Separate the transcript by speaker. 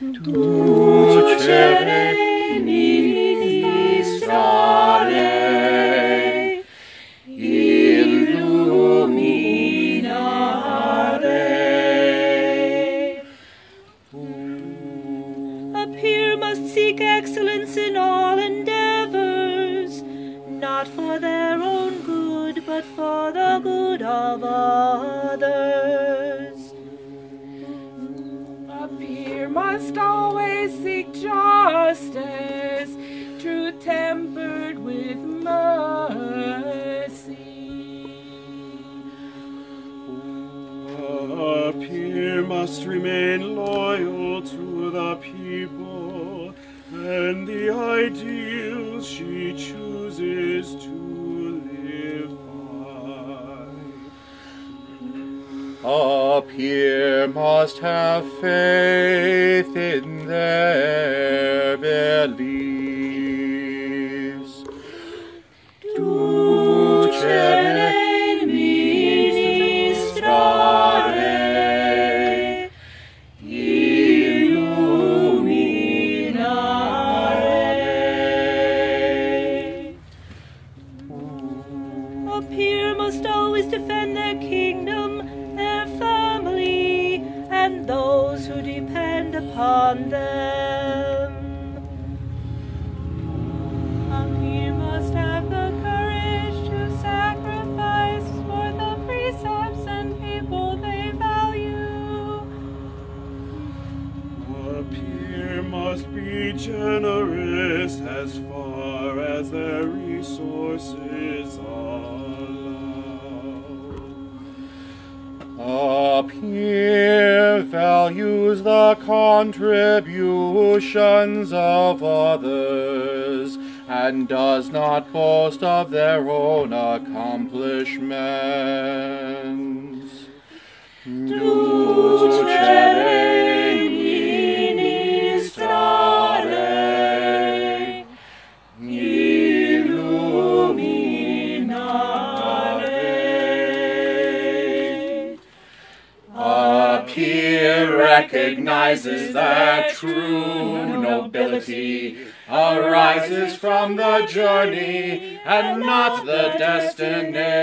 Speaker 1: Illuminare.
Speaker 2: A peer must seek excellence in all endeavors, not for their own good, but for the good of others.
Speaker 3: Must always seek justice, truth tempered with mercy.
Speaker 4: A peer must remain loyal to the people and the ideals she chooses to
Speaker 1: A peer must have faith in their beliefs. Ducere illuminare.
Speaker 2: A peer must always defend their kingdom, those who depend upon them.
Speaker 3: A peer must have the courage to sacrifice for the precepts and people they value.
Speaker 4: A peer must be generous as far as their resources allow.
Speaker 1: A peer values the contributions of others and does not boast of their own accomplishments. Ducere recognizes that true nobility arises from the journey and not the destination.